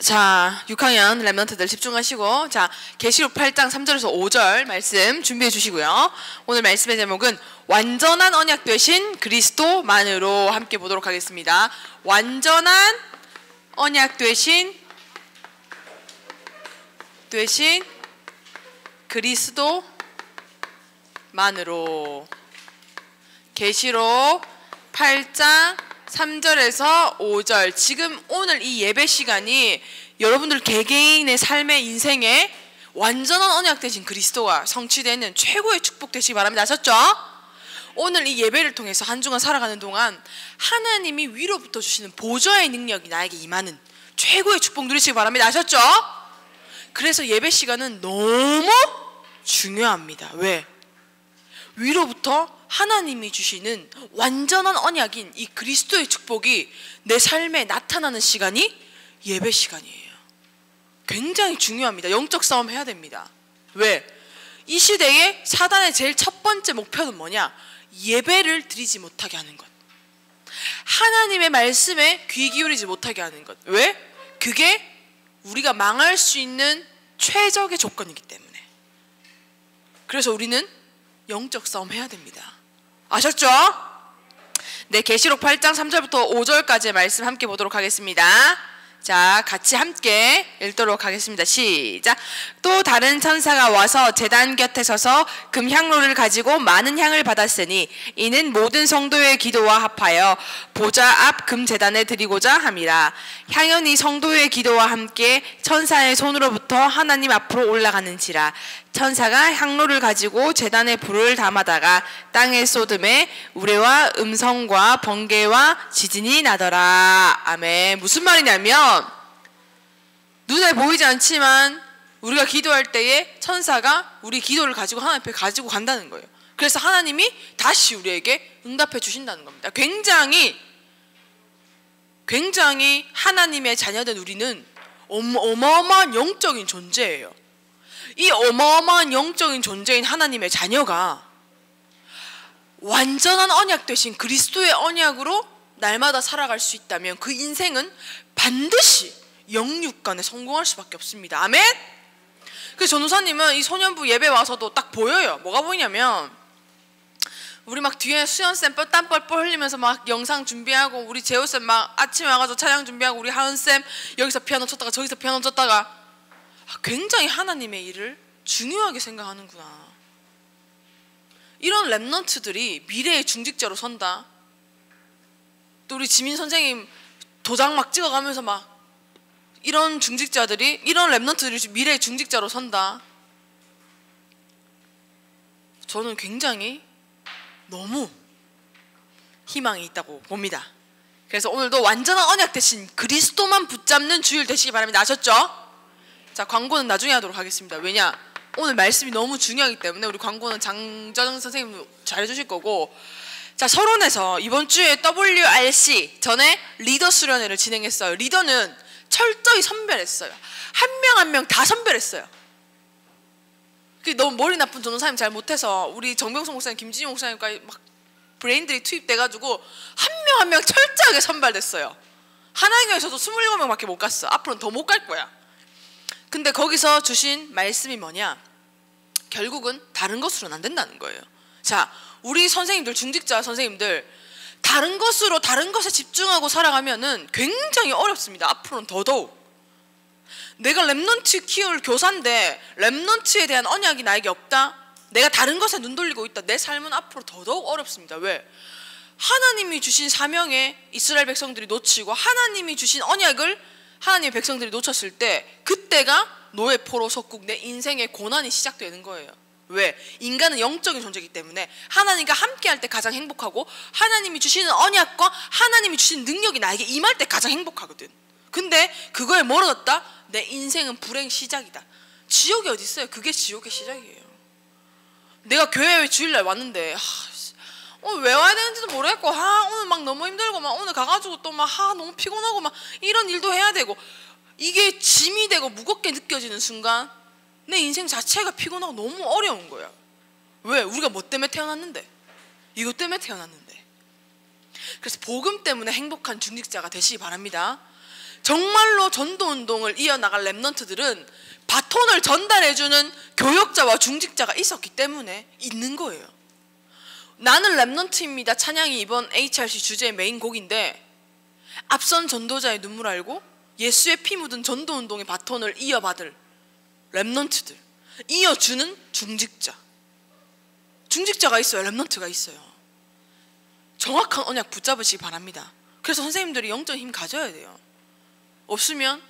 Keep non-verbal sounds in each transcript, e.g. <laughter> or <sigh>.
자, 6학년 랩런트들 집중하시고 자, 계시록 8장 3절에서 5절 말씀 준비해 주시고요. 오늘 말씀의 제목은 완전한 언약 되신 그리스도만으로 함께 보도록 하겠습니다. 완전한 언약 되신 되신 그리스도만으로 계시록 8장 3절에서 5절. 지금 오늘 이 예배 시간이 여러분들 개개인의 삶의 인생에 완전한 언약 되신 그리스도가 성취되는 최고의 축복 되시기 바랍니다. 아셨죠? 오늘 이 예배를 통해서 한 주간 살아가는 동안 하나님이 위로부터 주시는 보좌의 능력이 나에게 임하는 최고의 축복 누리시기 바랍니다. 아셨죠? 그래서 예배 시간은 너무 중요합니다. 왜? 위로부터 하나님이 주시는 완전한 언약인 이 그리스도의 축복이 내 삶에 나타나는 시간이 예배 시간이에요. 굉장히 중요합니다. 영적 싸움 해야 됩니다. 왜? 이 시대에 사단의 제일 첫 번째 목표는 뭐냐? 예배를 드리지 못하게 하는 것. 하나님의 말씀에 귀 기울이지 못하게 하는 것. 왜? 그게 우리가 망할 수 있는 최적의 조건이기 때문에. 그래서 우리는 영적 싸움 해야 됩니다. 아셨죠? 네, 계시록 8장 3절부터 5절까지의 말씀 함께 보도록 하겠습니다. 자, 같이 함께 읽도록 하겠습니다. 시작. 또 다른 천사가 와서 재단 곁에 서서 금향로를 가지고 많은 향을 받았으니 이는 모든 성도의 기도와 합하여 보좌 앞 금재단에 드리고자 함이라. 향연이 성도의 기도와 함께 천사의 손으로부터 하나님 앞으로 올라가는지라. 천사가 향로를 가지고 재단에 불을 담아다가 땅에 쏟음에 우레와 음성과 번개와 지진이 나더라. 아멘. 무슨 말이냐면 눈에 보이지 않지만 우리가 기도할 때에 천사가 우리 기도를 가지고 하나님 앞에 가지고 간다는 거예요. 그래서 하나님이 다시 우리에게 응답해 주신다는 겁니다. 굉장히 굉장히 하나님의 자녀된 우리는 어마어마한 영적인 존재예요. 이 어마어마한 영적인 존재인 하나님의 자녀가 완전한 언약 되신 그리스도의 언약으로 날마다 살아갈 수 있다면 그 인생은 반드시 영육간에 성공할 수밖에 없습니다. 아멘? 그 전우사님은 이 소년부 예배 와서도 딱 보여요. 뭐가 보이냐면 우리 막 뒤에 수연쌤 땀 뻘뻘 흘리면서 막 영상 준비하고 우리 재호 쌤 막 아침에 와가지고 촬영 준비하고 우리 하은 쌤 여기서 피아노 쳤다가 저기서 피아노 쳤다가 굉장히 하나님의 일을 중요하게 생각하는구나. 이런 랩런트들이 미래의 중직자로 선다. 또 우리 지민 선생님 도장 막 찍어가면서 막 이런 중직자들이 이런 랩런트들이 미래의 중직자로 선다. 저는 굉장히 너무 희망이 있다고 봅니다. 그래서 오늘도 완전한 언약 대신 그리스도만 붙잡는 주일 되시기 바랍니다. 아셨죠? 자, 광고는 나중에 하도록 하겠습니다. 왜냐? 오늘 말씀이 너무 중요하기 때문에 우리 광고는 장정영 선생님 잘 해주실 거고 자 서론에서 이번 주에 WRC 전에 리더 수련회를 진행했어요. 리더는 철저히 선별했어요. 한 명 한 명 다 선별했어요. 그 너무 머리 나쁜 전도사님 잘 못해서 우리 정병성 목사님, 김진희 목사님까지 막 브레인들이 투입돼가지고 한 명 한 명 철저하게 선발됐어요. 하나교회에서도 27명밖에 못 갔어. 앞으로는 더 못 갈 거야. 근데 거기서 주신 말씀이 뭐냐? 결국은 다른 것으로는 안 된다는 거예요. 자, 우리 선생님들, 중직자 선생님들, 다른 것으로, 다른 것에 집중하고 살아가면은 굉장히 어렵습니다. 앞으로는 더더욱. 내가 remnant 키울 교사인데 remnant에 대한 언약이 나에게 없다? 내가 다른 것에 눈 돌리고 있다. 내 삶은 앞으로 더더욱 어렵습니다. 왜? 하나님이 주신 사명에 이스라엘 백성들이 놓치고 하나님이 주신 언약을 하나님의 백성들이 놓쳤을 때 그때가 노예 포로 속국 내 인생의 고난이 시작되는 거예요. 왜? 인간은 영적인 존재이기 때문에 하나님과 함께 할 때 가장 행복하고 하나님이 주시는 언약과 하나님이 주시는 능력이 나에게 임할 때 가장 행복하거든. 근데 그거에 멀어졌다? 내 인생은 불행 시작이다. 지옥이 어디 있어요? 그게 지옥의 시작이에요. 내가 교회에 주일날 왔는데 어, 왜 와야 되는지도 모르겠고 아, 오늘 막 너무 힘들고 막 오늘 가가지고 또 막 아, 너무 피곤하고 막 이런 일도 해야 되고 이게 짐이 되고 무겁게 느껴지는 순간 내 인생 자체가 피곤하고 너무 어려운 거야. 왜? 우리가 뭐 때문에 태어났는데? 이것 때문에 태어났는데. 그래서 복음 때문에 행복한 중직자가 되시기 바랍니다. 정말로 전도 운동을 이어나갈 remnant들은 바톤을 전달해주는 교역자와 중직자가 있었기 때문에 있는 거예요. 나는 remnant입니다. 찬양이 이번 HRC 주제의 메인 곡인데 앞선 전도자의 눈물 알고 예수의 피 묻은 전도 운동의 바톤을 이어받을 remnant들 이어주는 중직자 중직자가 있어요. remnant가 있어요. 정확한 언약 붙잡으시기 바랍니다. 그래서 선생님들이 영적 힘 가져야 돼요. 없으면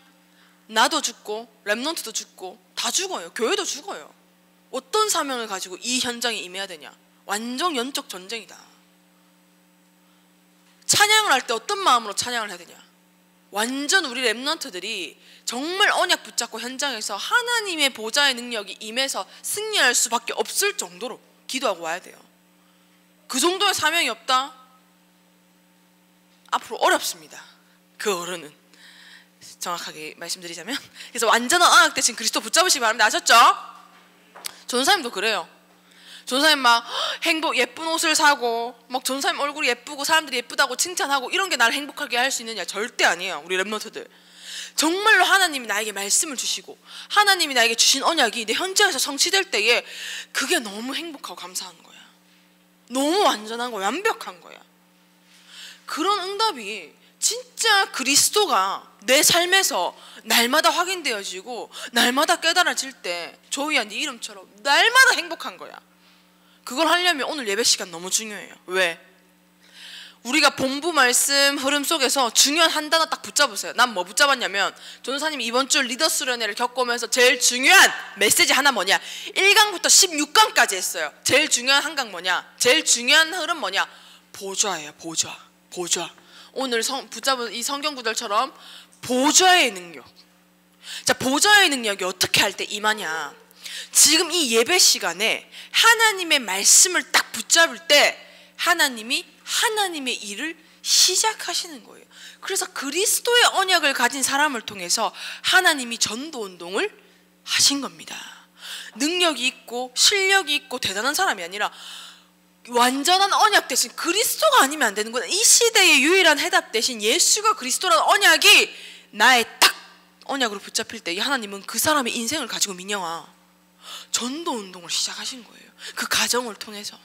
나도 죽고 랩넌트도 죽고 다 죽어요. 교회도 죽어요. 어떤 사명을 가지고 이 현장에 임해야 되냐? 완전 연적 전쟁이다. 찬양을 할 때 어떤 마음으로 찬양을 해야 되냐? 완전 우리 랩넌트들이 정말 언약 붙잡고 현장에서 하나님의 보좌의 능력이 임해서 승리할 수밖에 없을 정도로 기도하고 와야 돼요. 그 정도의 사명이 없다? 앞으로 어렵습니다. 그 어른은 정확하게 말씀드리자면 그래서 완전한 언약 대신 그리스도 붙잡으시기 바랍니다. 아셨죠? 전사님도 그래요. 전사님 막 행복 예쁜 옷을 사고 막 전사님 얼굴이 예쁘고 사람들이 예쁘다고 칭찬하고 이런 게 나를 행복하게 할 수 있느냐 절대 아니에요. 우리 랩노트들 정말로 하나님이 나에게 말씀을 주시고 하나님이 나에게 주신 언약이 내 현장에서 성취될 때에 그게 너무 행복하고 감사한 거야. 너무 완전한 거야. 완벽한 거야. 그런 응답이 진짜 그리스도가 내 삶에서 날마다 확인되어지고 날마다 깨달아질 때 조이야 네 이름처럼 날마다 행복한 거야. 그걸 하려면 오늘 예배 시간 너무 중요해요. 왜? 우리가 본부 말씀 흐름 속에서 중요한 한 단어 딱 붙잡으세요. 난 뭐 붙잡았냐면 전사님 이번 주 리더 수련회를 겪으면서 제일 중요한 메시지 하나 뭐냐? 1강부터 16강까지 했어요. 제일 중요한 한강 뭐냐? 제일 중요한 흐름 뭐냐? 보좌예요. 보좌. 보좌. 오늘 성, 붙잡은 이 성경 구절처럼 보좌의 능력. 자, 보좌의 능력이 어떻게 할 때 임하냐? 지금 이 예배 시간에 하나님의 말씀을 딱 붙잡을 때 하나님이 하나님의 일을 시작하시는 거예요. 그래서 그리스도의 언약을 가진 사람을 통해서 하나님이 전도 운동을 하신 겁니다. 능력이 있고 실력이 있고 대단한 사람이 아니라 완전한 언약 대신 그리스도가 아니면 안 되는 거야. 이 시대의 유일한 해답 대신 예수가 그리스도라는 언약이 나의 딱 언약으로 붙잡힐 때 하나님은 그 사람의 인생을 가지고 민영아 전도 운동을 시작하신 거예요. 그 가정을 통해서.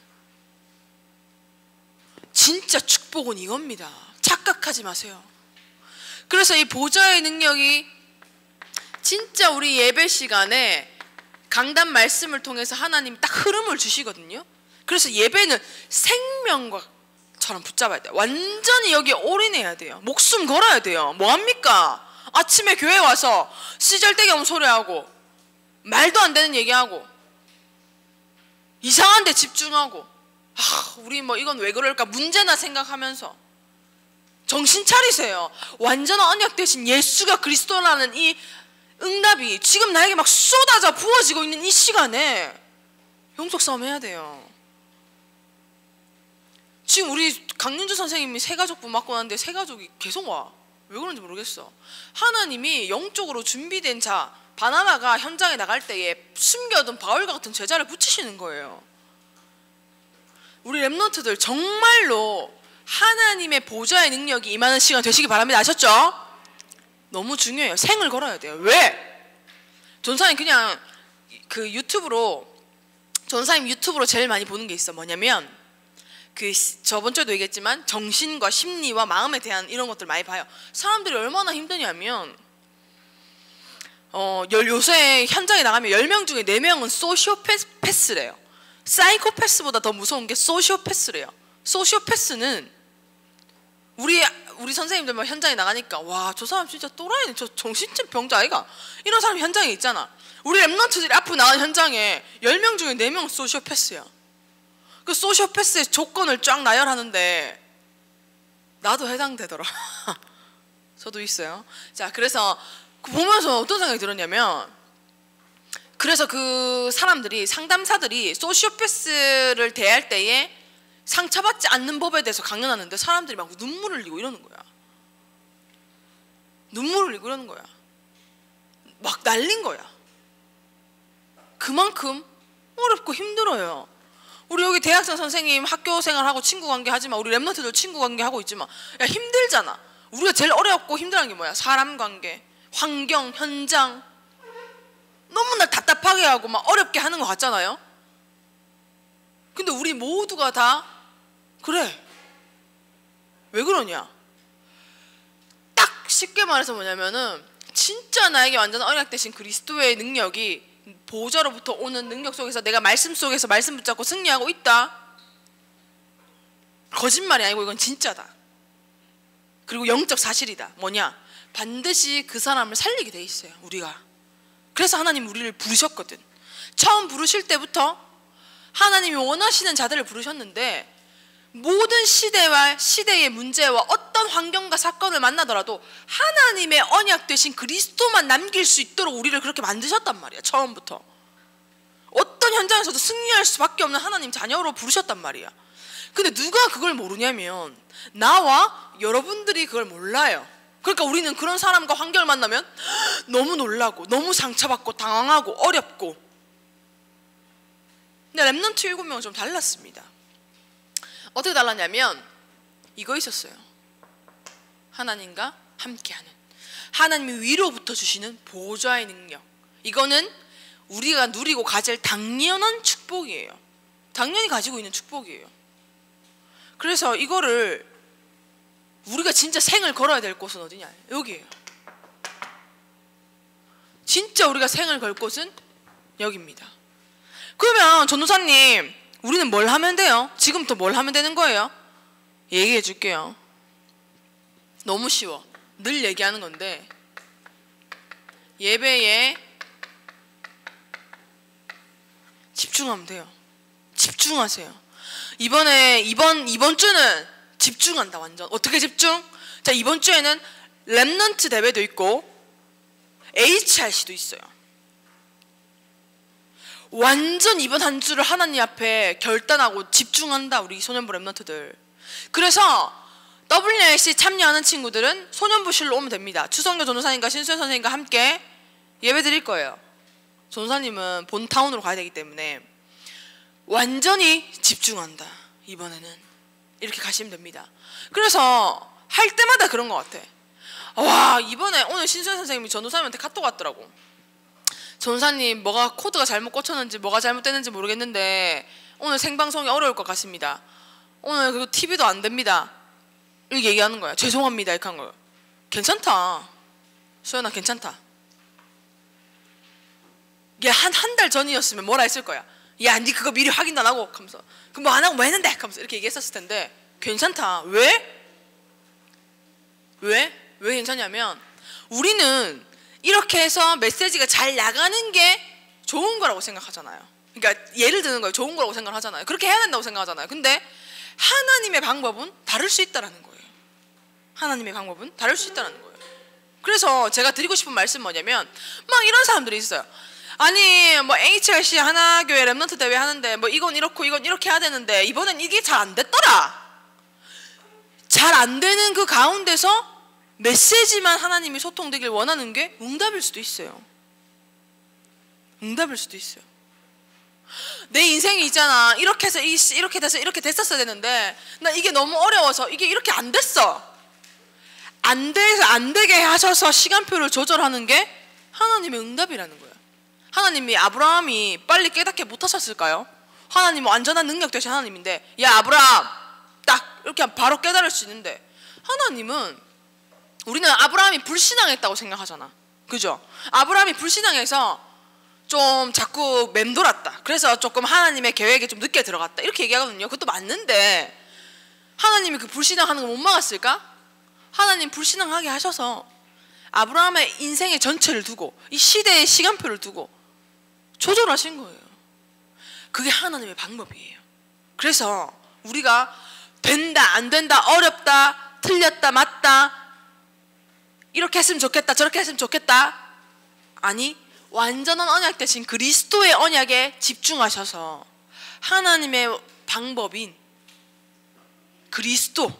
진짜 축복은 이겁니다. 착각하지 마세요. 그래서 이 보좌의 능력이 진짜 우리 예배 시간에 강단 말씀을 통해서 하나님 딱 흐름을 주시거든요. 그래서 예배는 생명과처럼 붙잡아야 돼요. 완전히 여기에 올인해야 돼요. 목숨 걸어야 돼요. 뭐 합니까? 아침에 교회 와서 시절대기 없는 소리하고 말도 안 되는 얘기하고 이상한 데 집중하고 아, 우리 뭐 이건 왜 그럴까 문제나 생각하면서 정신 차리세요. 완전한 언약 대신 예수가 그리스도라는 이 응답이 지금 나에게 막 쏟아져 부어지고 있는 이 시간에 영속 싸움 해야 돼요. 지금 우리 강윤주 선생님이 새 가족부 맡고 났는데 새 가족이 계속 와. 왜 그런지 모르겠어. 하나님이 영적으로 준비된 자 바나나가 현장에 나갈 때에 숨겨둔 바울과 같은 제자를 붙이시는 거예요. 우리 랩런트들 정말로 하나님의 보좌의 능력이 임하는 시간 되시기 바랍니다. 아셨죠? 너무 중요해요. 생을 걸어야 돼요. 왜? 전사님 그냥 그 유튜브로 전사님 유튜브로 제일 많이 보는 게 있어. 뭐냐면 그 저번 주에도 얘기했지만 정신과 심리와 마음에 대한 이런 것들 많이 봐요. 사람들이 얼마나 힘드냐면 어, 요새 현장에 나가면 10명 중에 4명은 소시오패스래요. 사이코패스보다 더 무서운 게 소시오패스래요. 소시오패스는 우리 우리 선생님들만 현장에 나가니까 와 저 사람 진짜 또라이네. 저 정신적 병자 아이가. 이런 사람 현장에 있잖아. 우리 랩런트들이 앞으로 나간 현장에 10명 중에 4명은 소시오패스야. 그 소시오패스의 조건을 쫙 나열하는데 나도 해당되더라. <laughs> 저도 있어요. 자 그래서 그 보면서 어떤 생각이 들었냐면 그래서 그 사람들이 상담사들이 소시오패스를 대할 때에 상처받지 않는 법에 대해서 강연하는데 사람들이 막 눈물을 흘리고 이러는 거야. 눈물을 흘리고 이러는 거야. 막 날린 거야. 그만큼 어렵고 힘들어요. 우리 여기 대학생 선생님 학교 생활하고 친구 관계 하지만 우리 랩런트들 친구 관계 하고 있지만 야 힘들잖아. 우리가 제일 어렵고 힘들어하는 게 뭐야? 사람 관계, 환경, 현장. 너무나 답답하게 하고 막 어렵게 하는 것 같잖아요. 근데 우리 모두가 다 그래. 왜 그러냐? 딱 쉽게 말해서 뭐냐면은 진짜 나에게 완전 언약 되신 그리스도의 능력이 보좌로부터 오는 능력 속에서 내가 말씀 속에서 말씀 붙잡고 승리하고 있다. 거짓말이 아니고 이건 진짜다. 그리고 영적 사실이다. 뭐냐? 반드시 그 사람을 살리게 돼 있어요. 우리가. 그래서 하나님 우리를 부르셨거든. 처음 부르실 때부터 하나님이 원하시는 자들을 부르셨는데 모든 시대와 시대의 문제와 어떤 환경과 사건을 만나더라도 하나님의 언약 되신 그리스도만 남길 수 있도록 우리를 그렇게 만드셨단 말이야. 처음부터. 어떤 현장에서도 승리할 수밖에 없는 하나님 자녀로 부르셨단 말이야. 근데 누가 그걸 모르냐면 나와 여러분들이 그걸 몰라요. 그러니까 우리는 그런 사람과 환경을 만나면 너무 놀라고 너무 상처받고 당황하고 어렵고 근데 remnant 일곱 명은 좀 달랐습니다. 어떻게 달랐냐면 이거 있었어요. 하나님과 함께하는 하나님이 위로부터 주시는 보좌의 능력. 이거는 우리가 누리고 가질 당연한 축복이에요. 당연히 가지고 있는 축복이에요. 그래서 이거를 우리가 진짜 생을 걸어야 될 곳은 어디냐? 여기에요. 진짜 우리가 생을 걸 곳은 여기입니다. 그러면 전도사님, 우리는 뭘 하면 돼요? 지금부터 뭘 하면 되는 거예요? 얘기해 줄게요. 너무 쉬워. 늘 얘기하는 건데 예배에 집중하면 돼요. 집중하세요. 이번에 이번 이번 주는 집중한다 완전. 어떻게 집중? 자 이번 주에는 remnant 대회도 있고 HRC도 있어요. 완전 이번 한 주를 하나님 앞에 결단하고 집중한다 우리 소년부 remnant들. 그래서 WRC 참여하는 친구들은 소년부실로 오면 됩니다. 추성교 전도사님과 신수현 선생님과 함께 예배 드릴 거예요. 전도사님은 본타운으로 가야 되기 때문에 완전히 집중한다. 이번에는 이렇게 가시면 됩니다. 그래서 할 때마다 그런 것 같아. 와 이번에 오늘 신수현 선생님이 전도사님한테 카톡 왔더라고. 전사님 뭐가 코드가 잘못 꽂혔는지 뭐가 잘못됐는지 모르겠는데 오늘 생방송이 어려울 것 같습니다. 오늘 그리고 TV도 안 됩니다. 이렇게 얘기하는 거야. 죄송합니다. 이렇게 한 거야. 괜찮다. 수연아 괜찮다. 이게 한 한 달 전이었으면 뭐라 했을 거야. 야, 니 그거 미리 확인도 안 하고 하면서 그럼 뭐안 하고 뭐 했는데? 하면서 이렇게 얘기했었을 텐데 괜찮다. 왜? 왜? 왜 괜찮냐면 우리는 이렇게 해서 메시지가 잘 나가는 게 좋은 거라고 생각하잖아요. 그러니까 예를 드는 거예요. 좋은 거라고 생각하잖아요. 그렇게 해야 된다고 생각하잖아요. 근데 하나님의 방법은 다를 수 있다라는 거예요. 하나님의 방법은 다를 수 있다라는 거예요. 그래서 제가 드리고 싶은 말씀 뭐냐면 막 이런 사람들이 있어요. 아니 뭐 HRC 하나교회 랩런트 대회 하는데 뭐 이건 이렇고 이건 이렇게 해야 되는데 이번엔 이게 잘 안 됐더라. 잘 안 되는 그 가운데서 메시지만 하나님이 소통되길 원하는 게 응답일 수도 있어요. 응답일 수도 있어요. 내 인생이 있잖아. 이렇게 해서 이렇게 돼서 이렇게 됐었어야 되는데 나 이게 너무 어려워서 이게 이렇게 안 됐어. 안 돼서 안 되게 하셔서 시간표를 조절하는 게 하나님의 응답이라는 거예요. 하나님이 아브라함이 빨리 깨닫게 못하셨을까요? 하나님은 완전한 능력 되신 하나님인데 야 아브라함 딱 이렇게 바로 깨달을 수 있는데 하나님은 우리는 아브라함이 불신앙했다고 생각하잖아. 그죠? 아브라함이 불신앙해서 좀 자꾸 맴돌았다. 그래서 조금 하나님의 계획에 좀 늦게 들어갔다. 이렇게 얘기하거든요. 그것도 맞는데 하나님이 그 불신앙하는 거 못 막았을까? 하나님 불신앙하게 하셔서 아브라함의 인생의 전체를 두고 이 시대의 시간표를 두고 조절하신 거예요. 그게 하나님의 방법이에요. 그래서 우리가 된다, 안 된다, 어렵다, 틀렸다, 맞다, 이렇게 했으면 좋겠다, 저렇게 했으면 좋겠다. 아니, 완전한 언약 대신 그리스도의 언약에 집중하셔서 하나님의 방법인 그리스도,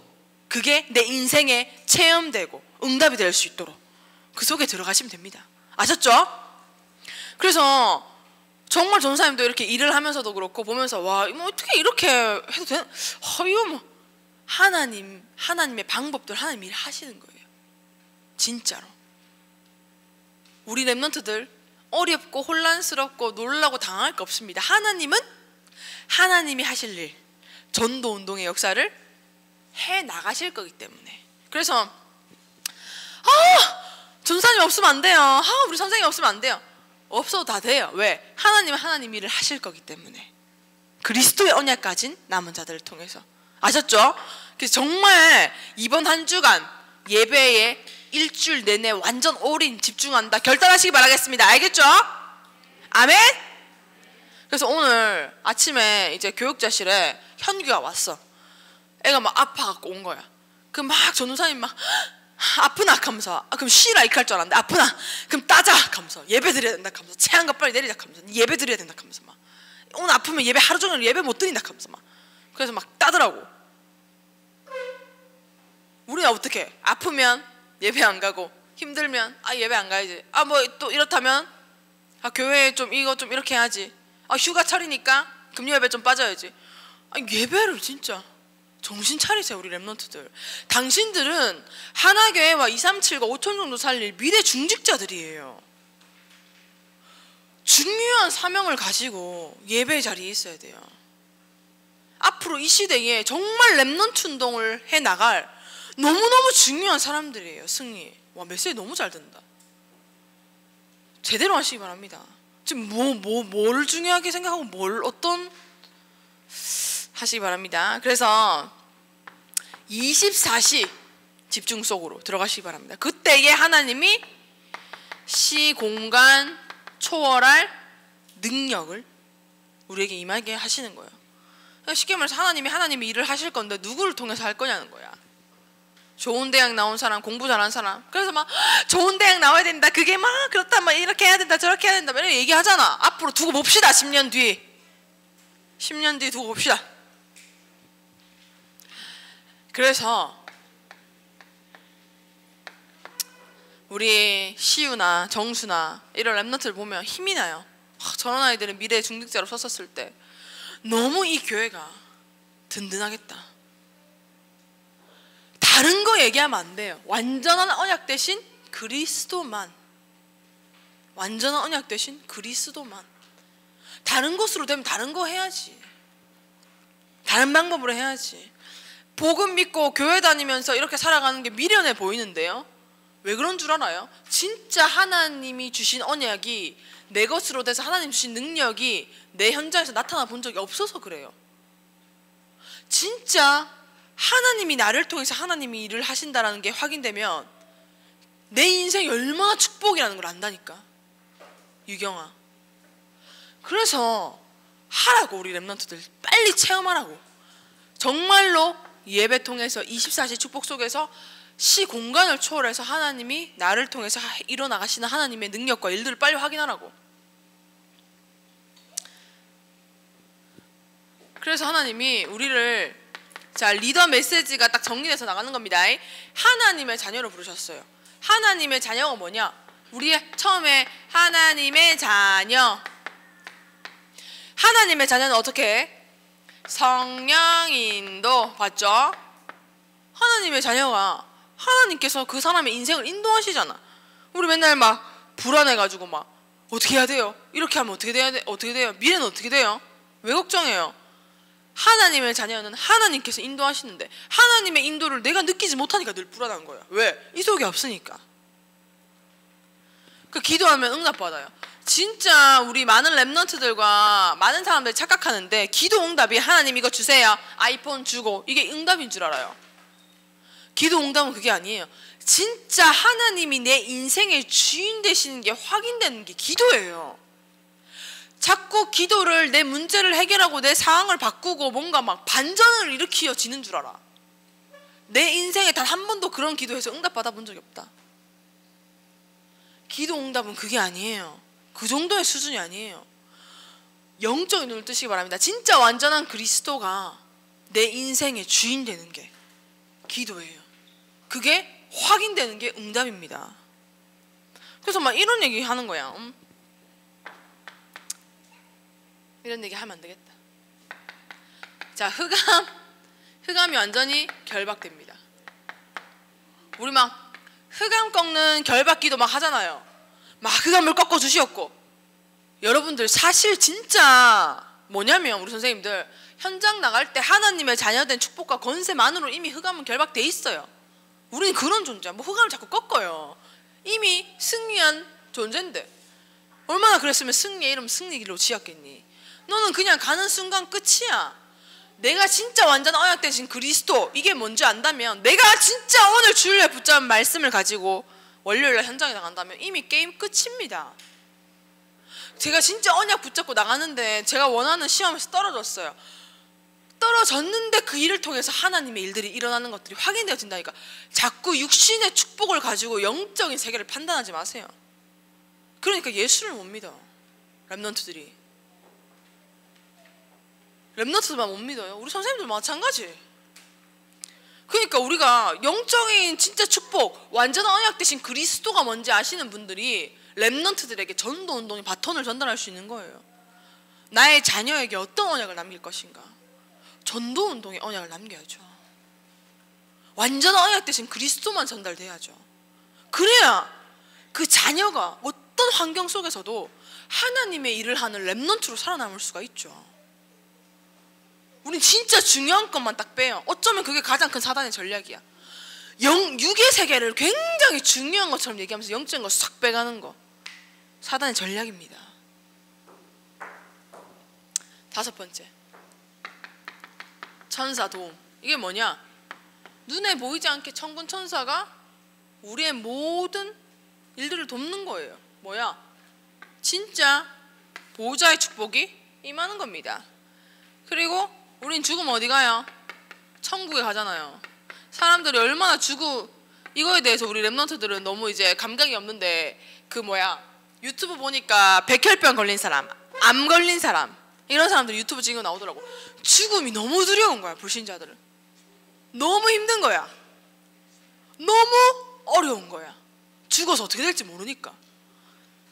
그게 내 인생에 체험되고 응답이 될 수 있도록 그 속에 들어가시면 됩니다. 아셨죠? 그래서 정말 전사님도 이렇게 일을 하면서도 그렇고 보면서 와, 뭐 어떻게 이렇게 해도 되나? 어, 이거 뭐 하나님, 하나님의 방법들 하나님 일 하시는 거예요. 진짜로. 우리 랩런트들 어렵고 혼란스럽고 놀라고 당할 거 없습니다. 하나님은 하나님이 하실 일, 전도 운동의 역사를 해 나가실 거기 때문에. 그래서 아 전사님 없으면 안 돼요. 아 우리 선생님 없으면 안 돼요. 없어도 다 돼요. 왜? 하나님은 하나님 일을 하실 거기 때문에. 그리스도의 언약 가진 남은 자들을 통해서 아셨죠? 그래서 정말 이번 한 주간 예배에 일주일 내내 완전 올인 집중한다 결단하시기 바라겠습니다. 알겠죠? 아멘. 그래서 오늘 아침에 이제 교육자실에 현규가 왔어. 애가 막 아파갖고 온 거야. 그 막 전우사님 막 아프나? 하면서 아, 그럼 쉬라 이렇게 할 줄 알았는데 아프나? 그럼 따자! 하면서 예배 드려야 된다 하면서 체한가 빨리 내리자 하면서 예배 드려야 된다 하면서 막 오늘 아프면 예배 하루 종일 예배 못 드린다 하면서 막 그래서 막 따더라고. 우리는 어떻게 아프면 예배 안 가고 힘들면 아 예배 안 가야지. 아 뭐 또 이렇다면? 아 교회에 좀 이거 좀 이렇게 해야지. 아 휴가철이니까 금요 예배 좀 빠져야지. 아 예배를 진짜 정신 차리세요 우리 랩런트들. 당신들은 하나교회와 237과 5천 정도 살릴 미래 중직자들이에요. 중요한 사명을 가지고 예배 자리에 있어야 돼요. 앞으로 이 시대에 정말 랩런트 운동을 해 나갈 너무너무 중요한 사람들이에요 승리. 와 메시지 너무 잘 된다. 제대로 하시기 바랍니다. 지금 뭐, 뭐, 뭘 중요하게 생각하고 뭘 어떤 하시기 바랍니다. 그래서 24시 집중 속으로 들어가시기 바랍니다. 그때에 하나님이 시 공간 초월할 능력을 우리에게 임하게 하시는 거예요. 그러니까 쉽게 말해서 하나님이 하나님이 일을 하실 건데 누구를 통해서 할 거냐는 거야. 좋은 대학 나온 사람, 공부 잘하는 사람. 그래서 막 좋은 대학 나와야 된다. 그게 막 그렇다. 막 이렇게 해야 된다. 저렇게 해야 된다. 이렇게 얘기하잖아. 앞으로 두고 봅시다. 10년 뒤. 10년 뒤 두고 봅시다. 그래서 우리 시우나 정수나 이런 랩너트를 보면 힘이 나요. 아, 저런 아이들은 미래 중직자로 섰었을 때 너무 이 교회가 든든하겠다. 다른 거 얘기하면 안 돼요. 완전한 언약 대신 그리스도만. 완전한 언약 대신 그리스도만. 다른 것으로 되면 다른 거 해야지. 다른 방법으로 해야지. 복음 믿고 교회 다니면서 이렇게 살아가는 게 미련해 보이는데요. 왜 그런 줄 알아요? 진짜 하나님이 주신 언약이 내 것으로 돼서 하나님 주신 능력이 내 현장에서 나타나 본 적이 없어서 그래요. 진짜 하나님이 나를 통해서 하나님이 일을 하신다라는 게 확인되면 내 인생이 얼마나 축복이라는 걸 안다니까. 유경아. 그래서 하라고 우리 랩런트들 빨리 체험하라고. 정말로 예배 통해서 24시 축복 속에서 시 공간을 초월해서 하나님이 나를 통해서 일어나가시는 하나님의 능력과 일들을 빨리 확인하라고. 그래서 하나님이 우리를 자 리더 메시지가 딱 정리돼서 나가는 겁니다. 하나님의 자녀로 부르셨어요. 하나님의 자녀가 뭐냐? 우리 처음에 하나님의 자녀. 하나님의 자녀는 어떻게? 성령인도 봤죠? 하나님의 자녀가 하나님께서 그 사람의 인생을 인도하시잖아. 우리 맨날 막 불안해가지고 막 어떻게 해야 돼요? 이렇게 하면 어떻게 돼야 돼? 어떻게 돼요? 미래는 어떻게 돼요? 왜 걱정해요? 하나님의 자녀는 하나님께서 인도하시는데 하나님의 인도를 내가 느끼지 못하니까 늘 불안한 거야. 왜? 이 속에 없으니까. 그 기도하면 응답받아요. 진짜 우리 많은 랩런트들과 많은 사람들이 착각하는데 기도 응답이 하나님 이거 주세요. 아이폰 주고 이게 응답인 줄 알아요. 기도 응답은 그게 아니에요. 진짜 하나님이 내 인생의 주인 되시는 게 확인되는 게 기도예요. 자꾸 기도를 내 문제를 해결하고 내 상황을 바꾸고 뭔가 막 반전을 일으키어지는 줄 알아. 내 인생에 단 한 번도 그런 기도해서 응답 받아본 적이 없다. 기도 응답은 그게 아니에요. 그 정도의 수준이 아니에요. 영적인 눈을 뜨시기 바랍니다. 진짜 완전한 그리스도가 내 인생의 주인 되는 게 기도예요. 그게 확인되는 게 응답입니다. 그래서 막 이런 얘기 하는 거야. 음? 이런 얘기 하면 안 되겠다. 자, 흑암. 흑암이 완전히 결박됩니다. 우리 막 흑암 꺾는 결박기도 막 하잖아요. 막 흑암을 꺾어 주시었고 여러분들 사실 진짜 뭐냐면 우리 선생님들 현장 나갈 때 하나님의 자녀된 축복과 권세만으로 이미 흑암은 결박돼 있어요. 우리는 그런 존재야. 뭐 흑암을 자꾸 꺾어요. 이미 승리한 존재인데 얼마나 그랬으면 승리의 이름 승리기로 지었겠니? 너는 그냥 가는 순간 끝이야. 내가 진짜 완전 언약 되신 그리스도 이게 뭔지 안다면 내가 진짜 오늘 주일에 붙잡은 말씀을 가지고 월요일날 현장에 나간다면 이미 게임 끝입니다. 제가 진짜 언약 붙잡고 나가는데 제가 원하는 시험에서 떨어졌어요. 떨어졌는데 그 일을 통해서 하나님의 일들이 일어나는 것들이 확인되어진다니까. 자꾸 육신의 축복을 가지고 영적인 세계를 판단하지 마세요. 그러니까 예수를 못 믿어. 랩런트들이. 랩런트들만 못 믿어요. 우리 선생님들 마찬가지. 그러니까 우리가 영적인 진짜 축복, 완전 언약 대신 그리스도가 뭔지 아시는 분들이 랩런트들에게 전도 운동의 바톤을 전달할 수 있는 거예요. 나의 자녀에게 어떤 언약을 남길 것인가? 전도 운동의 언약을 남겨야죠. 완전 언약 대신 그리스도만 전달돼야죠. 그래야 그 자녀가 어떤 환경 속에서도 하나님의 일을 하는 랩런트로 살아남을 수가 있죠. 우린 진짜 중요한 것만 딱 빼요. 어쩌면 그게 가장 큰 사단의 전략이야. 영, 육의 세계를 굉장히 중요한 것처럼 얘기하면서 영적인 거싹 빼가는 거. 사단의 전략입니다. 다섯 번째. 천사 도움. 이게 뭐냐? 눈에 보이지 않게 천군 천사가 우리의 모든 일들을 돕는 거예요. 뭐야? 진짜 보호자의 축복이 임하는 겁니다. 그리고 우린 죽으면 어디 가요? 천국에 가잖아요. 사람들이 얼마나 죽고 이거에 대해서 우리 랩런트들은 너무 이제 감각이 없는데 그 뭐야 유튜브 보니까 백혈병 걸린 사람, 암 걸린 사람 이런 사람들 유튜브 거 나오더라고. 죽음이 너무 두려운 거야 불신자들은. 너무 힘든 거야. 너무 어려운 거야. 죽어서 어떻게 될지 모르니까.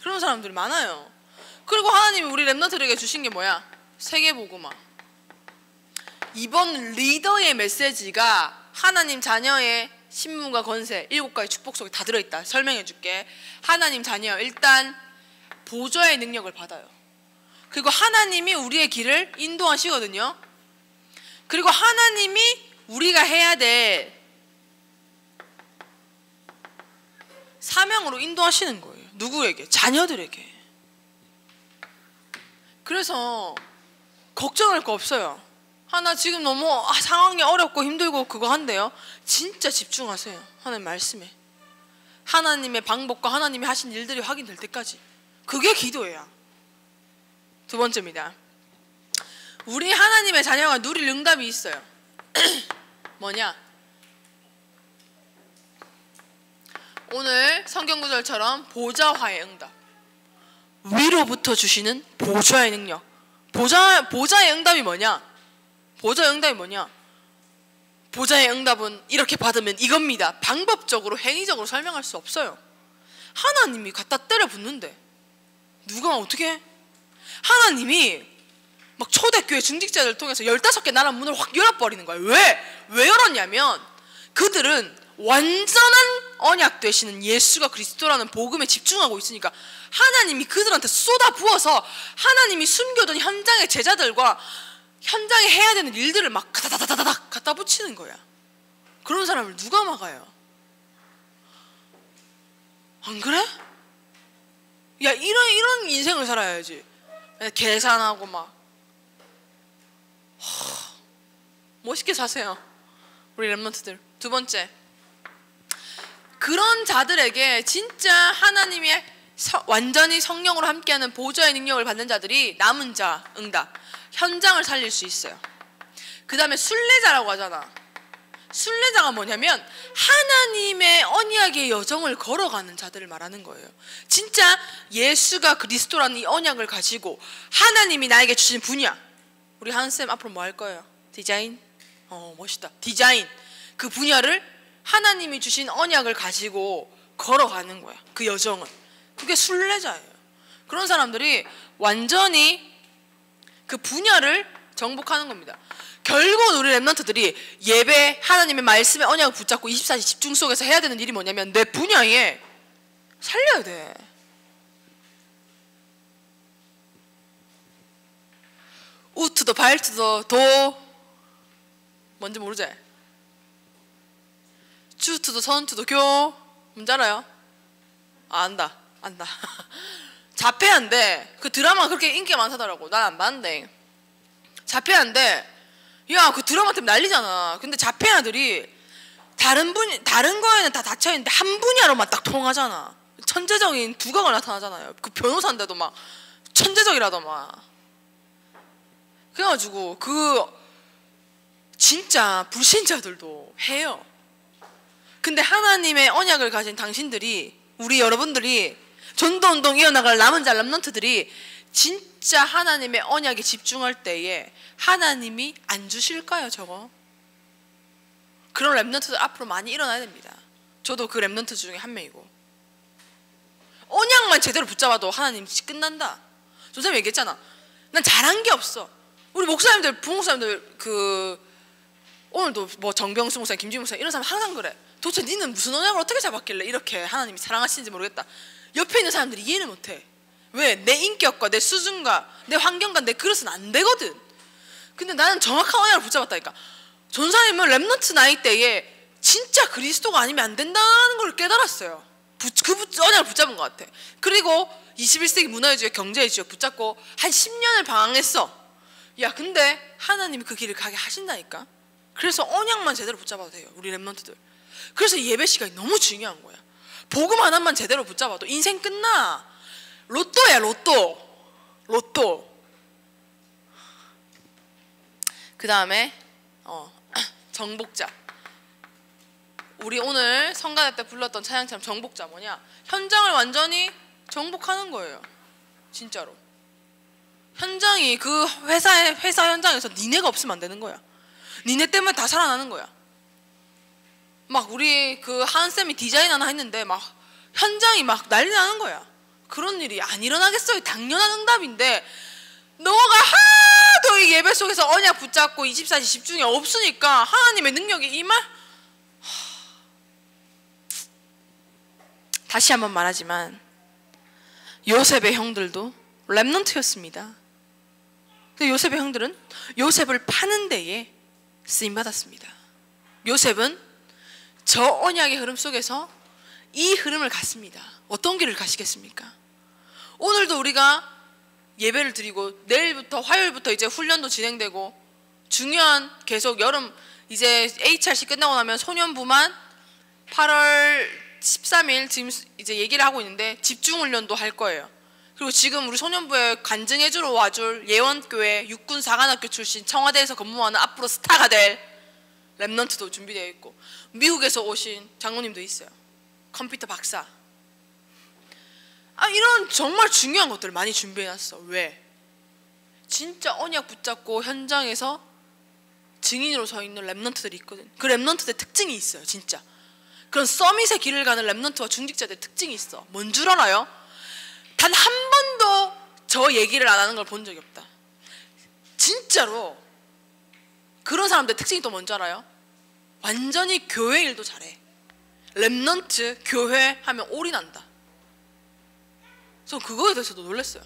그런 사람들이 많아요. 그리고 하나님이 우리 랩런트들에게 주신 게 뭐야? 세계보고마. 이번 리더의 메시지가 하나님 자녀의 신문과 건세 일곱 가지 축복 속에 다 들어있다. 설명해 줄게. 하나님 자녀 일단 보좌의 능력을 받아요. 그리고 하나님이 우리의 길을 인도하시거든요. 그리고 하나님이 우리가 해야 될 사명으로 인도하시는 거예요. 누구에게? 자녀들에게. 그래서 걱정할 거 없어요. 하나 지금 너무 아, 상황이 어렵고 힘들고 그거 한대요. 진짜 집중하세요. 하나님 말씀에. 하나님의 방법과 하나님이 하신 일들이 확인될 때까지. 그게 기도예요. 두 번째입니다. 우리 하나님의 자녀가 누릴 응답이 있어요. <clears throat> 뭐냐? 오늘 성경 구절처럼 보좌화의 응답. 위로부터 주시는 보좌의 능력. 보좌 보좌의 응답이 뭐냐? 보좌의 응답이 뭐냐? 보좌의 응답은 이렇게 받으면 이겁니다. 방법적으로 행위적으로 설명할 수 없어요. 하나님이 갖다 때려 붙는데 누가 어떻게 해? 하나님이 막 초대교회 중직자들 통해서 15개 나라 문을 확 열어버리는 거예요. 왜? 왜 열었냐면 그들은 완전한 언약 되시는 예수가 그리스도라는 복음에 집중하고 있으니까 하나님이 그들한테 쏟아 부어서 하나님이 숨겨둔 현장의 제자들과 현장에 해야 되는 일들을 막 가다다다다닥 갖다 붙이는 거야. 그런 사람을 누가 막아요? 안 그래? 야 이런 이런 인생을 살아야지. 계산하고 막 허, 멋있게 사세요. 우리 랩런트들. 두 번째. 그런 자들에게 진짜 하나님의 서, 완전히 성령으로 함께하는 보좌의 능력을 받는 자들이 남은 자 응답. 현장을 살릴 수 있어요. 그 다음에 순례자라고 하잖아. 순례자가 뭐냐면 하나님의 언약의 여정을 걸어가는 자들을 말하는 거예요. 진짜 예수가 그리스도라는 이 언약을 가지고 하나님이 나에게 주신 분야. 우리 한쌤 앞으로 뭐 할 거예요? 디자인? 어 멋있다. 디자인. 그 분야를 하나님이 주신 언약을 가지고 걸어가는 거야. 그 여정을. 그게 순례자예요. 그런 사람들이 완전히 그 분야를 정복하는 겁니다. 결국은 우리 랩런트들이 예배 하나님의 말씀에 언약을 붙잡고 24시 집중 속에서 해야 되는 일이 뭐냐면 내 분야에 살려야 돼. 우트도 발트도 도 뭔지 모르지? 주트도 선트도 교 뭔지 알아요? 아, 안다 안다 <laughs> 자폐한데 그 드라마 그렇게 인기가 많다더라고. 난 안 봤는데. 자폐한데 야 그 드라마 때문에 난리잖아. 근데 자폐 아들이 다른 분 다른 거에는 다 닫혀 있는데 한 분야로만 딱 통하잖아. 천재적인 두각을 나타나잖아요. 그 변호사인데도 막 천재적이라더만 그래가지고 그 진짜 불신자들도 해요. 근데 하나님의 언약을 가진 당신들이 우리 여러분들이 전도 운동 이어나갈 남은 자 람넌트들이 진짜 하나님의 언약에 집중할 때에 하나님이 안 주실까요 저거? 그런 랩런트들 앞으로 많이 일어나야 됩니다. 저도 그 랩런트 중에 한 명이고 언약만 제대로 붙잡아도 하나님 끝난다. 선생님 얘기했잖아. 난 잘한 게 없어. 우리 목사님들, 부목사님들 그 오늘도 뭐 정병수 목사, 김지민 목사 이런 사람 항상 그래. 도대체 니는 무슨 언약을 어떻게 잡았길래 이렇게 하나님이 사랑하시는지 모르겠다. 옆에 있는 사람들이 이해를 못해. 왜? 내 인격과 내 수준과 내 환경과 내 그릇은 안 되거든. 근데 나는 정확한 언약을 붙잡았다니까. 전사님은 랩너트 나이 때에 진짜 그리스도가 아니면 안 된다는 걸 깨달았어요. 그 언약을 붙잡은 것 같아. 그리고 21세기 문화의 경제의 지역 붙잡고 한 10년을 방황했어. 야 근데 하나님이 그 길을 가게 하신다니까 그래서 언약만 제대로 붙잡아도 돼요 우리 랩런트들 그래서 예배 시간이 너무 중요한 거야 복음 하나만 제대로 붙잡아도 인생 끝나. 로또야 로또. 로또. 그 다음에 어, <clears throat> 정복자. 우리 오늘 성가대 때 불렀던 찬양처럼 정복자 뭐냐? 현장을 완전히 정복하는 거예요. 진짜로. 현장이 그 회사의 회사 현장에서 니네가 없으면 안 되는 거야. 니네 때문에 다 살아나는 거야. 막 우리 그 한쌤이 디자인 하나 했는데 막 현장이 막 난리 나는 거야. 그런 일이 안 일어나겠어요. 당연한 응답인데 너가 하도 이 예배 속에서 언약 붙잡고 24시 집중이 없으니까 하나님의 능력이 임할 다시 한번 말하지만 요셉의 형들도 랩넌트였습니다. 그 요셉의 형들은 요셉을 파는 데에 쓰임 받았습니다. 요셉은 저 언약의 흐름 속에서 이 흐름을 갔습니다. 어떤 길을 가시겠습니까? 오늘도 우리가 예배를 드리고 내일부터 화요일부터 이제 훈련도 진행되고 중요한 계속 여름 이제 HRC 끝나고 나면 소년부만 8월 13일 지금 이제 얘기를 하고 있는데 집중 훈련도 할 거예요. 그리고 지금 우리 소년부에 간증해 주러 와줄 예원교회 육군 사관학교 출신 청와대에서 근무하는 앞으로 스타가 될 랩넌트도 준비되어 있고 미국에서 오신 장로님도 있어요. 컴퓨터 박사. 아 이런 정말 중요한 것들을 많이 준비해놨어. 왜? 진짜 언약 붙잡고 현장에서 증인으로 서 있는 remnant들이 있거든. 그 remnant들 특징이 있어요. 진짜. 그런 summit의 길을 가는 remnant와 중직자들 특징이 있어. 뭔 줄 알아요? 단 한 번도 저 얘기를 안 하는 걸 본 적이 없다. 진짜로 그런 사람들 특징이 또 뭔지 알아요? 완전히 교회 일도 잘해. remnant 교회 하면 올인한다. 저 그거에 대해서도 놀랐어요.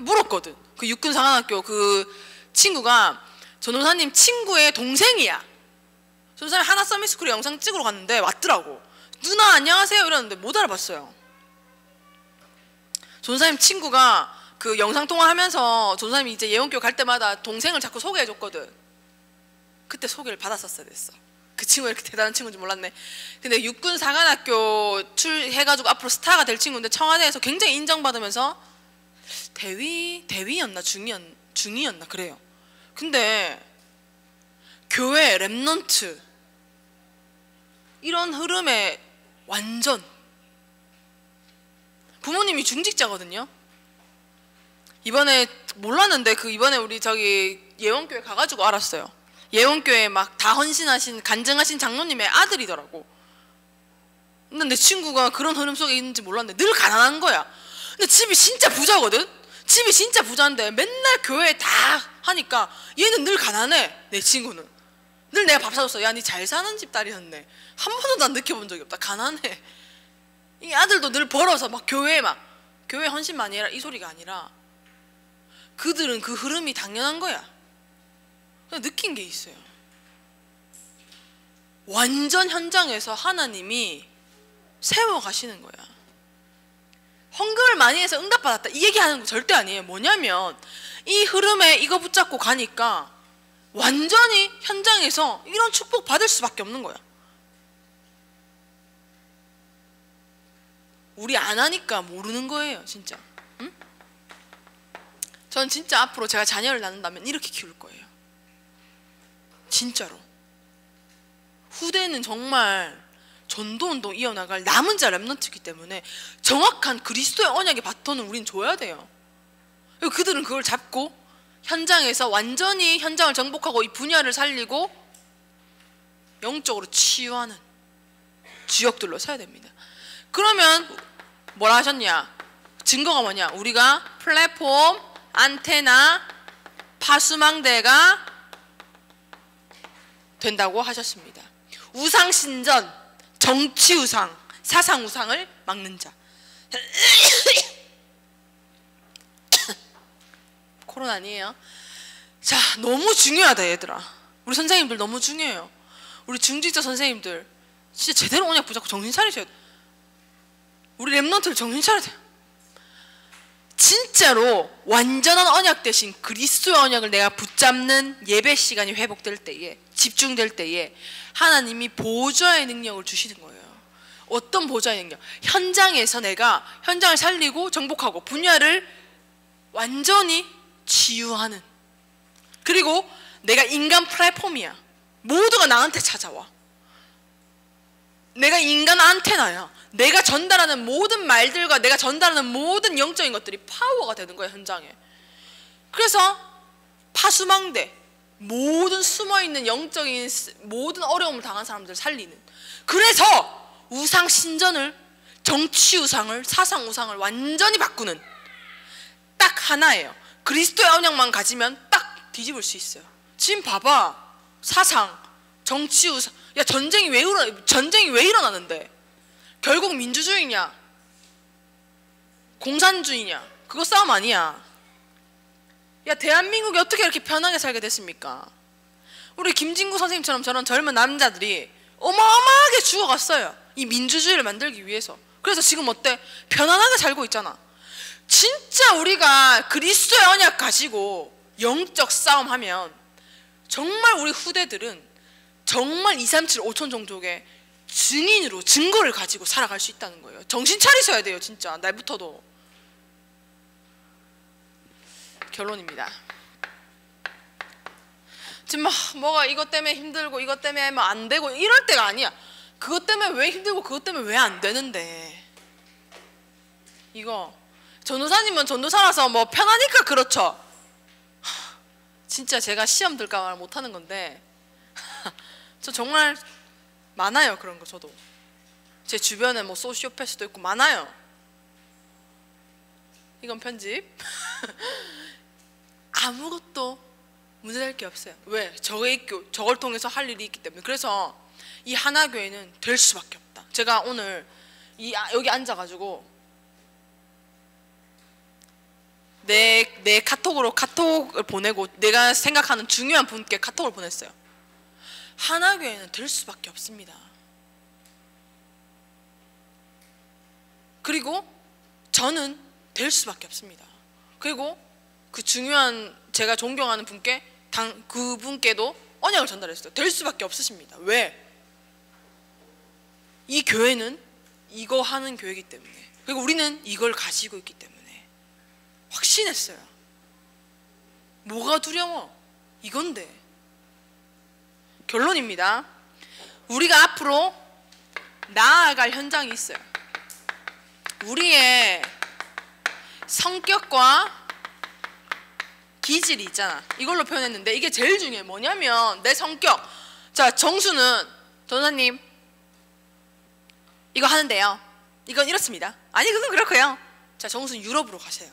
물었거든. 그 육군 상한학교 그 친구가 전호사님 친구의 동생이야. 전호사님 하나 서미스쿨에 영상 찍으러 갔는데 왔더라고. 누나 안녕하세요 이러는데 못 알아봤어요. 전사님 친구가 그 영상 통화하면서 전사님이 이제 예원교 갈 때마다 동생을 자꾸 소개해 줬거든. 그때 소개를 받았었어야 됐어. 그 친구가 이렇게 대단한 친구인지 몰랐네. 근데 육군 사관학교 출해가지고 앞으로 스타가 될 친구인데 청와대에서 굉장히 인정받으면서 대위 대위였나 중위였 중위였나 그래요. 근데 교회 remnant 이런 흐름에 완전 부모님이 중직자거든요. 이번에 몰랐는데 그 이번에 우리 저기 예원교회 가가지고 알았어요. 예원교회 막 다 헌신하신 간증하신 장로님의 아들이더라고. 근데 내 친구가 그런 흐름 속에 있는지 몰랐는데 늘 가난한 거야. 근데 집이 진짜 부자거든. 집이 진짜 부자인데 맨날 교회 다 하니까 얘는 늘 가난해 내 친구는. 늘 내가 밥 사줬어. 야 니 잘 사는 집 딸이었네. 한 번도 난 느껴본 적이 없다. 가난해. 이 아들도 늘 벌어서 막 교회에 막 교회 헌신 많이 해라. 이 소리가 아니라 그들은 그 흐름이 당연한 거야 느낀 게 있어요. 완전 현장에서 하나님이 세워 가시는 거야. 헌금을 많이 해서 응답받았다. 이 얘기하는 거 절대 아니에요. 뭐냐면 이 흐름에 이거 붙잡고 가니까 완전히 현장에서 이런 축복 받을 수밖에 없는 거야. 우리 안 하니까 모르는 거예요 진짜. 응? 전 진짜 앞으로 제가 자녀를 낳는다면 이렇게 키울 거예요 진짜로 후대는 정말 전도운동 이어나갈 남은 자 랩런트이기 때문에 정확한 그리스도의 언약의 바톤을 우린 줘야 돼요. 그들은 그걸 잡고 현장에서 완전히 현장을 정복하고 이 분야를 살리고 영적으로 치유하는 주역들로 서야 됩니다. 그러면 뭐라 하셨냐? 증거가 뭐냐? 우리가 플랫폼, 안테나, 파수망대가 된다고 하셨습니다. 우상 신전, 정치 우상, 사상 우상을 막는 자. <coughs> 코로나 아니에요. 자, 너무 중요하다 얘들아. 우리 선생님들 너무 중요해요. 우리 중직자 선생님들 진짜 제대로 언약 붙잡고 정신 차리셔야 돼. 우리 랩런트를 정신 차려야 돼. 진짜로 완전한 언약 대신 그리스도의 언약을 내가 붙잡는 예배 시간이 회복될 때에 집중될 때에 하나님이 보좌의 능력을 주시는 거예요. 어떤 보좌의 능력? 현장에서 내가 현장을 살리고 정복하고 분야를 완전히 치유하는 그리고 내가 인간 플랫폼이야. 모두가 나한테 찾아와. 내가 인간 안테나야. 내가 전달하는 모든 말들과 내가 전달하는 모든 영적인 것들이 파워가 되는 거야 현장에. 그래서 파수망대 모든 숨어 있는 영적인 모든 어려움을 당한 사람들을 살리는. 그래서 우상 신전을 정치 우상을 사상 우상을 완전히 바꾸는 딱 하나예요. 그리스도의 언약만 가지면 딱 뒤집을 수 있어요. 지금 봐봐 사상 정치 우상 야 전쟁이 왜 일어 전쟁이 왜 일어나는데? 결국 민주주의냐? 공산주의냐? 그거 싸움 아니야. 야 대한민국이 어떻게 이렇게 편하게 살게 됐습니까? 우리 김진구 선생님처럼 저런 젊은 남자들이 어마어마하게 죽어갔어요. 이 민주주의를 만들기 위해서. 그래서 지금 어때? 편안하게 살고 있잖아. 진짜 우리가 그리스도의 언약 가지고 영적 싸움하면 정말 우리 후대들은 정말 2, 3, 7, 5천 종족의 증인으로 증거를 가지고 살아갈 수 있다는 거예요. 정신 차리셔야 돼요, 진짜. 날부터도. 결론입니다. 지금 막 뭐가 이것 때문에 힘들고 이것 때문에 뭐 안 되고 이럴 때가 아니야. 그것 때문에 왜 힘들고 그것 때문에 왜 안 되는데. 이거 전도사님은 전도사라서 뭐 편하니까 그렇죠. 진짜 제가 시험 들까 말 못하는 건데 저 정말 많아요 그런 거 저도. 제 주변에 뭐 소시오패 스도 있고 많아요. 이건 편집. <laughs> 아무것도 문제될 게 없어요. 왜? 저의 교 저걸 통해서 할 일이 있기 때문에. 그래서 이 하나교회는 될 수밖에 없다. 제가 오늘 이 아, 여기 앉아가지고 내, 내 카톡으로 카톡을 보내고 내가 생각하는 중요한 분께 카톡을 보냈어요 하나교회는 될 수밖에 없습니다. 그리고 저는 될 수밖에 없습니다. 그리고 그 중요한 제가 존경하는 분께 당 그분께도 언약을 전달했어요. 될 수밖에 없으십니다. 왜? 이 교회는 이거 하는 교회이기 때문에 그리고 우리는 이걸 가지고 있기 때문에 확신했어요. 뭐가 두려워? 이건데. 결론입니다. 우리가 앞으로 나아갈 현장이 있어요. 우리의 성격과 기질이 있잖아. 이걸로 표현했는데 이게 제일 중요해. 뭐냐면 내 성격. 자, 정수는 전사님 이거 하는데요. 이건 이렇습니다. 아니 그건 그렇고요. 자, 정수는 유럽으로 가세요.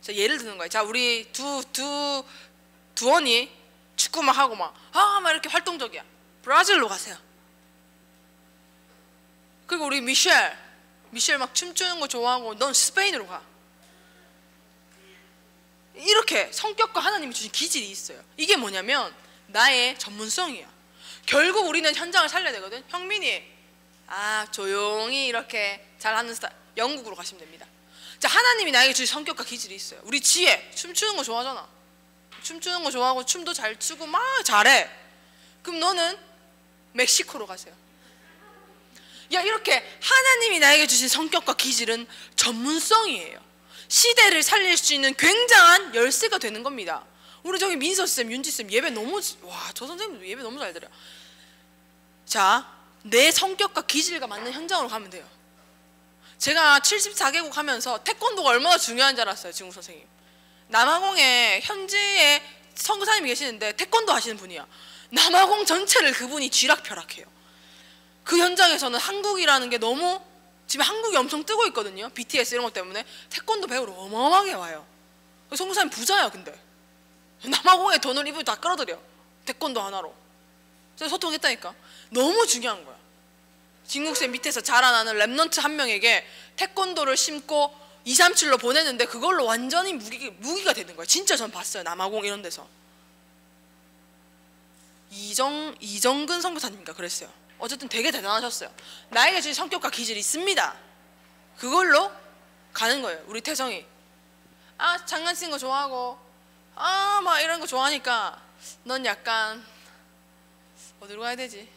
자 예를 드는 거예요. 자 우리 두 두 두원이 축구만 하고 막 아 막 이렇게 활동적이야. 브라질로 가세요. 그리고 우리 미셸 미셸 막 춤추는 거 좋아하고 넌 스페인으로 가. 이렇게 성격과 하나님이 주신 기질이 있어요. 이게 뭐냐면 나의 전문성이야. 결국 우리는 현장을 살려야 되거든. 형민이 아 조용히 이렇게 잘하는 스타일 영국으로 가시면 됩니다. 자 하나님이 나에게 주신 성격과 기질이 있어요. 우리 지혜 춤추는 거 좋아하잖아. 춤추는 거 좋아하고 춤도 잘 추고 막 잘해. 그럼 너는 멕시코로 가세요. 야 이렇게 하나님이 나에게 주신 성격과 기질은 전문성이에요. 시대를 살릴 수 있는 굉장한 열쇠가 되는 겁니다. 우리 저기 민서 쌤, 윤지 쌤 예배 너무 와 저 선생님도 예배 너무 잘 드려. 자, 내 성격과 기질과 맞는 현장으로 가면 돼요. 제가 74개국 하면서 태권도가 얼마나 중요한지 알았어요, 지금 선생님. 남아공에 현지에 성사님이 계시는데 태권도 하시는 분이야. 남아공 전체를 그분이 쥐락펴락해요. 그 현장에서는 한국이라는 게 너무 지금 한국이 엄청 뜨고 있거든요. BTS 이런 것 때문에 태권도 배우러 어마어마하게 와요. 성사님 부자야 근데 남아공에 돈을 이분이 다 끌어들여 태권도 하나로. 그래서 소통했다니까. 너무 중요한 거야. 진국쌤 밑에서 자라나는 remnant 한 명에게 태권도를 심고 237로 보냈는데 그걸로 완전히 무기, 무기가 되는 거야. 진짜 전 봤어요. 남아공 이런 데서. 이정, 이정근 선교사님인가 그랬어요. 어쨌든 되게 대단하셨어요. 나에게 주신 성격과 기질이 있습니다. 그걸로 가는 거예요. 우리 태성이. 아, 장난치는 거 좋아하고, 아, 막 이런 거 좋아하니까 넌 약간, 어디로 가야 되지?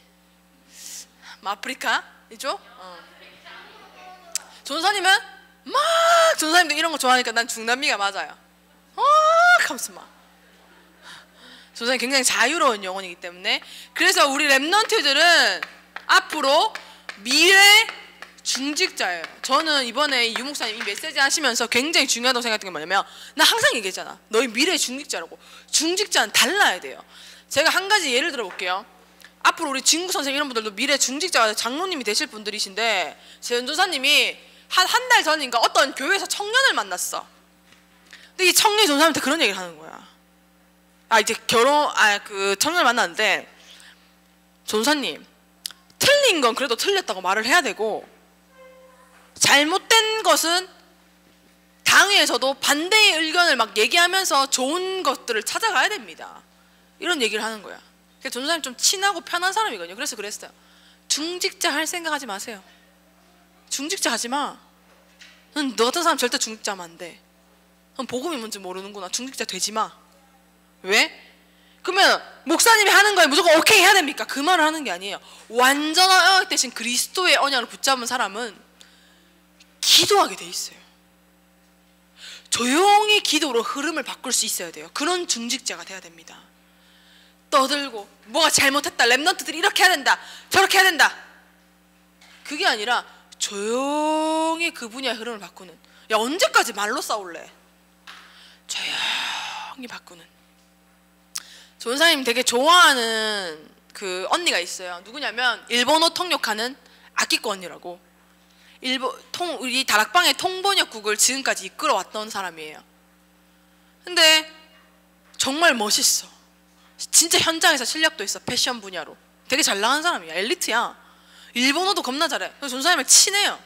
아프리카? 이쪽? 어. 전사님은 막 전사님도 이런 거 좋아하니까 난 중남미가 맞아요. 아, 감스 막. 조선이 굉장히 자유로운 영혼이기 때문에 그래서 우리 랩넌트들은 앞으로 미래 중직자예요. 저는 이번에 유 목사님 이 메시지 하시면서 굉장히 중요하다고 생각했던 게 뭐냐면 나 항상 얘기했잖아. 너희 미래 중직자라고. 중직자는 달라야 돼요. 제가 한 가지 예를 들어 볼게요. 앞으로 우리 진구 선생 이런 분들도 미래 중직자가 장로님이 되실 분들이신데 제 연조사님이 한 한 달 전인가 어떤 교회에서 청년을 만났어. 근데 이 청년이 전사님한테 그런 얘기를 하는 거야. 아 이제 결혼 아 그 청년을 만났는데 전사님 틀린 건 그래도 틀렸다고 말을 해야 되고 잘못된 것은 당회에서도 반대의 의견을 막 얘기하면서 좋은 것들을 찾아가야 됩니다. 이런 얘기를 하는 거야. 그래서 전사님 좀 친하고 편한 사람이거든요. 그래서 그랬어요. 중직자 할 생각하지 마세요. 중직자 하지 마. 너 같은 사람 절대 중직자 하면 안 돼. 넌 복음이 뭔지 모르는구나. 중직자 되지 마. 왜? 그러면 목사님이 하는 거에 무조건 오케이 해야 됩니까? 그 말을 하는 게 아니에요. 완전한 언약 대신 그리스도의 언약을 붙잡은 사람은 기도하게 돼 있어요. 조용히 기도로 흐름을 바꿀 수 있어야 돼요. 그런 중직자가 돼야 됩니다. 떠들고 뭐가 잘못했다. 랩런트들이 이렇게 해야 된다. 저렇게 해야 된다. 그게 아니라 조용히 그 분야의 흐름을 바꾸는. 야 언제까지 말로 싸울래? 조용히 바꾸는. 전사님 되게 좋아하는 그 언니가 있어요. 누구냐면 일본어 통역하는 아키코 언니라고. 일본 통 우리 다락방의 통번역국을 지금까지 이끌어왔던 사람이에요. 근데 정말 멋있어. 진짜 현장에서 실력도 있어 패션 분야로. 되게 잘 나가는 사람이야. 엘리트야. 일본어도 겁나 잘해. 그래서 전사님을 친해요.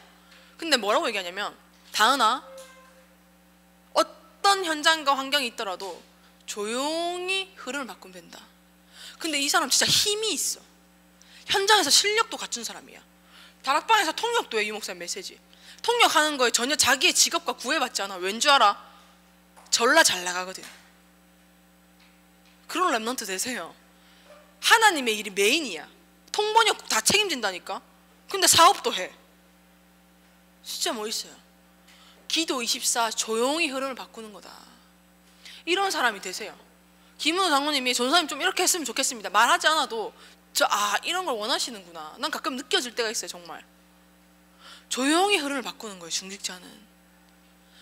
근데 뭐라고 얘기하냐면 다은아 어떤 현장과 환경이 있더라도 조용히 흐름을 바꾸면 된다. 근데 이 사람 진짜 힘이 있어. 현장에서 실력도 갖춘 사람이야. 다락방에서 통역도 해, 유 목사님 메시지. 통역하는 거에 전혀 자기의 직업과 구애받지 않아. 왠 줄 알아? 전라 잘 나가거든. 그런 랩런트 되세요. 하나님의 일이 메인이야. 통번역 다 책임진다니까. 근데 사업도 해. 진짜 멋있어요. 기도 24 조용히 흐름을 바꾸는 거다. 이런 사람이 되세요. 김은호 장로님이 전사님 좀 이렇게 했으면 좋겠습니다. 말하지 않아도 저 아 이런 걸 원하시는구나. 난 가끔 느껴질 때가 있어요, 정말. 조용히 흐름을 바꾸는 거예요, 중직자는.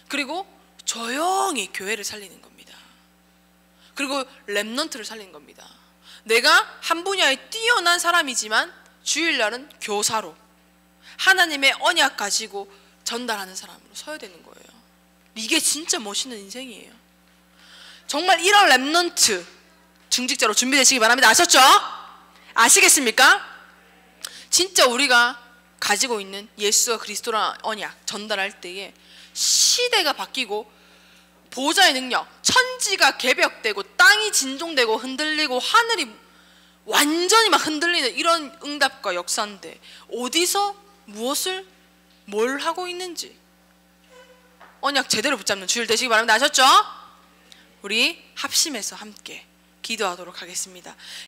그리고 조용히 교회를 살리는 겁니다. 그리고 remnant를 살리는 겁니다. 내가 한 분야에 뛰어난 사람이지만 주일날은 교사로 하나님의 언약 가지고 전달하는 사람으로 서야 되는 거예요. 이게 진짜 멋있는 인생이에요. 정말 이런 remnant 중직자로 준비되시기 바랍니다. 아셨죠? 아시겠습니까? 진짜 우리가 가지고 있는 예수와 그리스도란 언약 전달할 때에 시대가 바뀌고 보좌의 능력, 천지가 개벽되고 땅이 진동되고 흔들리고 하늘이 완전히 막 흔들리는 이런 응답과 역사인데 어디서 무엇을 뭘 하고 있는지 언약 제대로 붙잡는 주일 되시기 바랍니다. 아셨죠? 우리 합심해서 함께 기도하도록 하겠습니다.